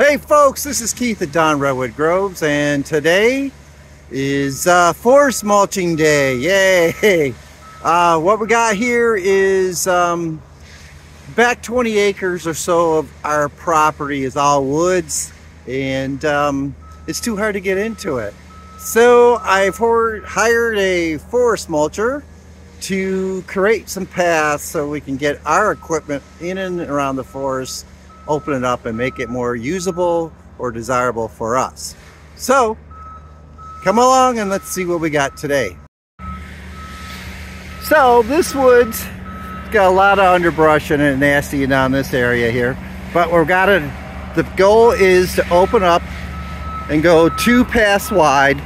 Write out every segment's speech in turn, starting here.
Hey folks, this is Keith at Dawn Redwood Groves and today is uh, forest mulching day. Yay! Uh, what we got here is um, back 20 acres or so of our property is all woods and um, it's too hard to get into it. So I've hired a forest mulcher to create some paths so we can get our equipment in and around the forest open it up and make it more usable or desirable for us. So come along and let's see what we got today. So this wood's got a lot of underbrush in it, nasty down this area here. But we've got to, the goal is to open up and go two paths wide.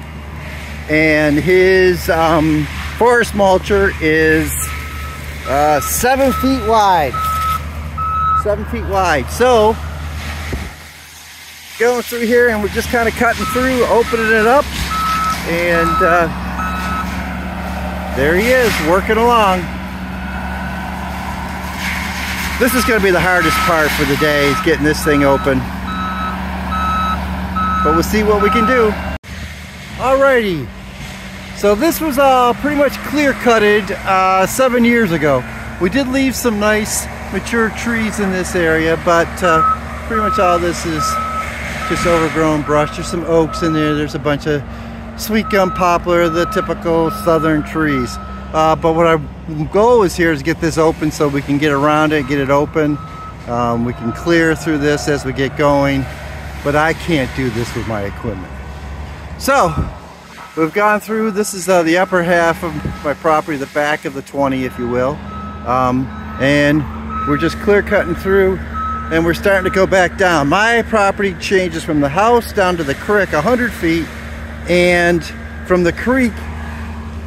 And his um, forest mulcher is uh, seven feet wide seven feet wide. So, going through here and we're just kind of cutting through, opening it up, and uh, there he is, working along. This is going to be the hardest part for the day, is getting this thing open. But we'll see what we can do. Alrighty, so this was uh, pretty much clear cutted uh, seven years ago. We did leave some nice mature trees in this area, but uh, pretty much all this is just overgrown brush. There's some oaks in there. There's a bunch of sweet gum poplar, the typical southern trees. Uh, but what our goal is here is get this open so we can get around it, get it open. Um, we can clear through this as we get going, but I can't do this with my equipment. So, we've gone through, this is uh, the upper half of my property, the back of the 20, if you will. Um, and we're just clear cutting through and we're starting to go back down. My property changes from the house down to the creek 100 feet and from the creek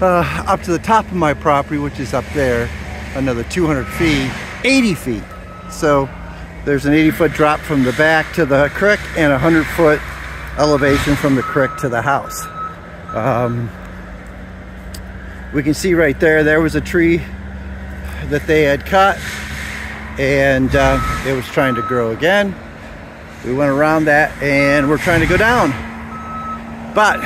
uh, up to the top of my property, which is up there, another 200 feet, 80 feet. So there's an 80 foot drop from the back to the creek and a 100 foot elevation from the creek to the house. Um, we can see right there, there was a tree that they had cut and uh, it was trying to grow again. We went around that and we're trying to go down. But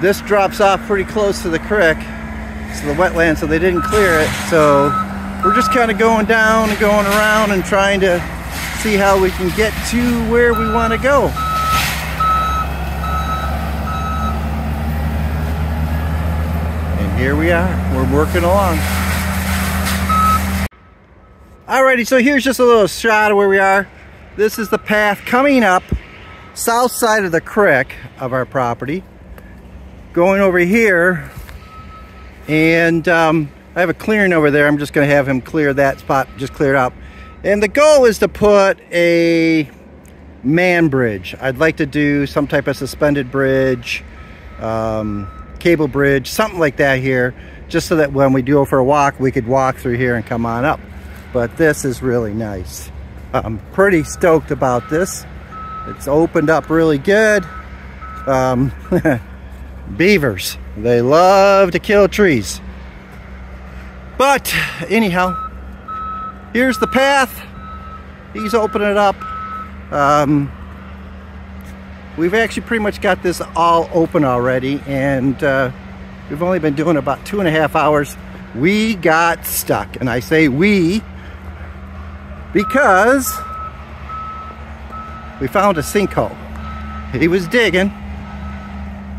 this drops off pretty close to the creek, to the wetland, so they didn't clear it. So we're just kind of going down and going around and trying to see how we can get to where we want to go. And here we are, we're working along. Alrighty, so here's just a little shot of where we are. This is the path coming up south side of the creek of our property. Going over here, and um, I have a clearing over there. I'm just gonna have him clear that spot, just cleared up. And the goal is to put a man bridge. I'd like to do some type of suspended bridge, um, cable bridge, something like that here, just so that when we do go for a walk, we could walk through here and come on up but this is really nice. I'm pretty stoked about this. It's opened up really good. Um, beavers, they love to kill trees. But anyhow, here's the path. He's opening it up. Um, we've actually pretty much got this all open already and uh, we've only been doing about two and a half hours. We got stuck and I say we because we found a sinkhole. He was digging,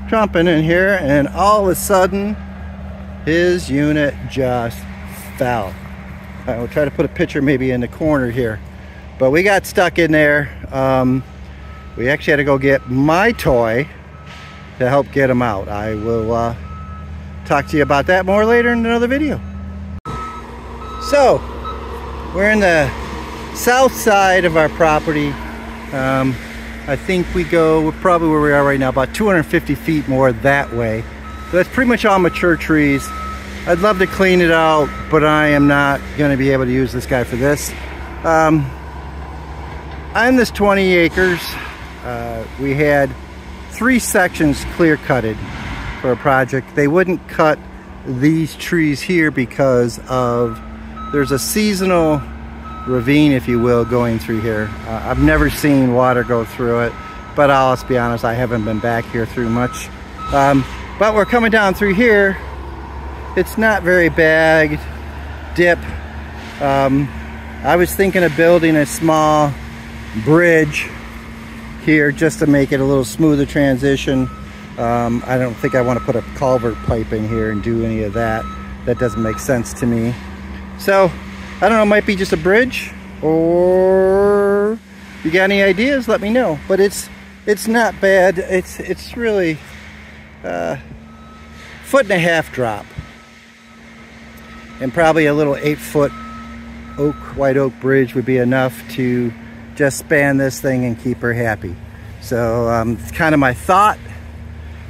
jumping in here, and all of a sudden, his unit just fell. I will try to put a picture maybe in the corner here. But we got stuck in there. Um, we actually had to go get my toy to help get him out. I will uh, talk to you about that more later in another video. So, we're in the south side of our property. Um, I think we go probably where we are right now, about 250 feet more that way. So that's pretty much all mature trees. I'd love to clean it out, but I am not going to be able to use this guy for this. Um, on this 20 acres, uh, we had three sections clear cutted for a project. They wouldn't cut these trees here because of there's a seasonal ravine, if you will, going through here. Uh, I've never seen water go through it, but I'll, let's be honest, I haven't been back here through much. Um, but we're coming down through here. It's not very bad dip. Um, I was thinking of building a small bridge here just to make it a little smoother transition. Um, I don't think I want to put a culvert pipe in here and do any of that. That doesn't make sense to me. So, I don't know, might be just a bridge or you got any ideas, let me know. But it's it's not bad. It's it's really uh, foot and a half drop. And probably a little eight foot oak, white oak bridge would be enough to just span this thing and keep her happy. So um, it's kind of my thought.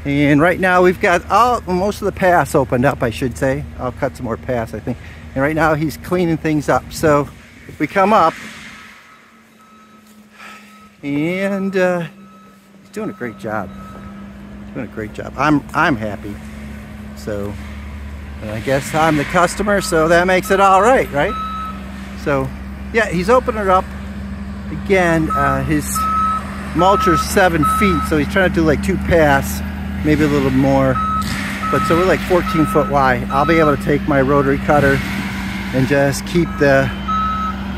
And right now we've got all most of the paths opened up, I should say. I'll cut some more paths, I think. And right now he's cleaning things up. So we come up and uh, he's doing a great job. Doing a great job. I'm I'm happy. So I guess I'm the customer, so that makes it all right, right? So yeah, he's opening it up. Again, uh, his mulcher's seven feet, so he's trying to do like two paths, maybe a little more. But so we're like 14 foot wide. I'll be able to take my rotary cutter and just keep the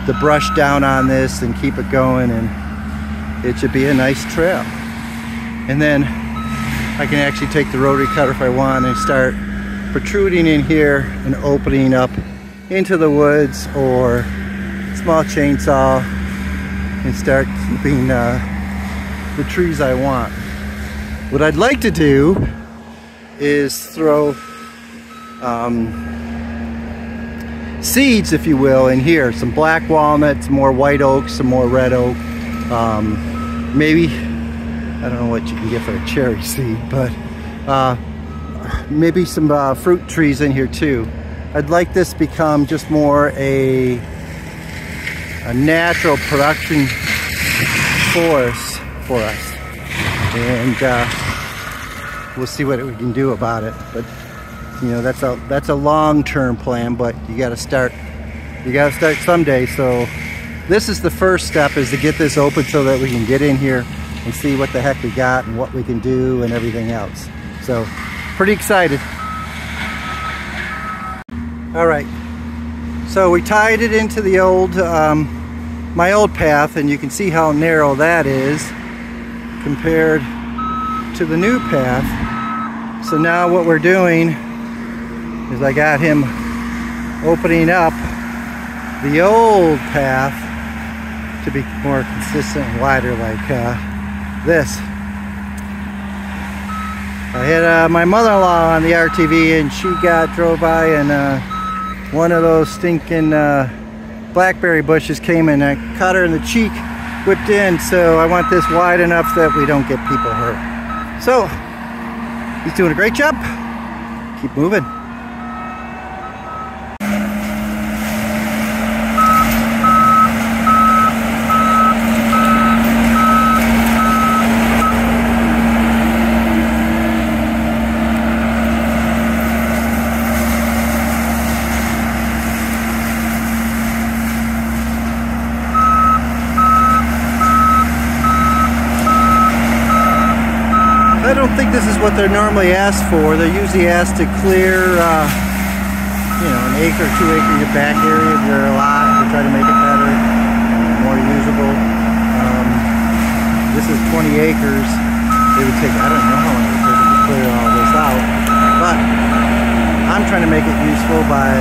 the brush down on this and keep it going and it should be a nice trail. And then I can actually take the rotary cutter if I want and start protruding in here and opening up into the woods or small chainsaw and start keeping uh, the trees I want. What I'd like to do is throw um, seeds, if you will, in here. Some black walnuts, some more white oak, some more red oak. Um, maybe, I don't know what you can get for a cherry seed, but uh, maybe some uh, fruit trees in here too. I'd like this become just more a, a natural production forest for us. And uh, we'll see what we can do about it. But you know, that's a that's a long-term plan, but you got to start you got to start someday. So this is the first step is to get this open so that we can get in here and see what the heck we got and what we can do and everything else. So pretty excited. All right, so we tied it into the old, um, my old path and you can see how narrow that is compared to the new path. So now what we're doing is I got him opening up the old path to be more consistent and wider like uh, this. I had uh, my mother-in-law on the RTV and she got drove by and uh, one of those stinking uh, blackberry bushes came and I caught her in the cheek, whipped in, so I want this wide enough that we don't get people hurt. So, he's doing a great job. Keep moving. I don't think this is what they're normally asked for. They're usually asked to clear, uh, you know, an acre, or two acre your back area of your lot to try to make it better, more usable. Um, this is 20 acres. It would take, I don't know how long it would take to clear all this out, but I'm trying to make it useful by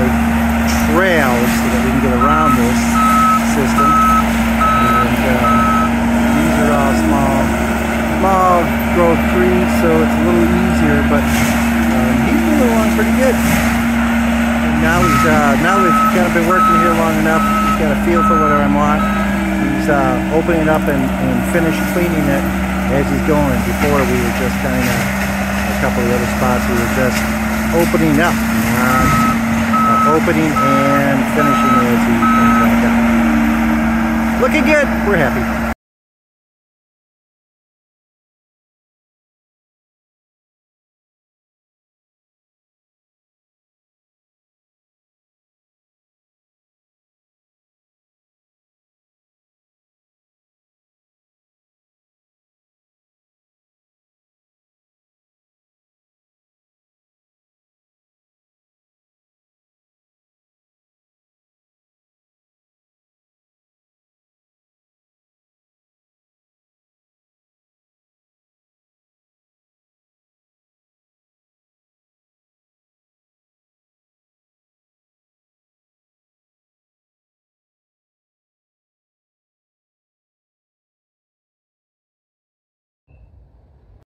trails so that we can get around this system. And um, these are all small, small growth trees, so it's a little easier, but um, he's moving And now he's, uh, now we've kind of been working here long enough, he's got a feel for what I want. He's uh, opening it up and, and cleaning it as he's going. Before we were just kind of, a couple of other spots, we were just opening up. Uh, opening and finishing as he comes back out. Looking good, we're happy.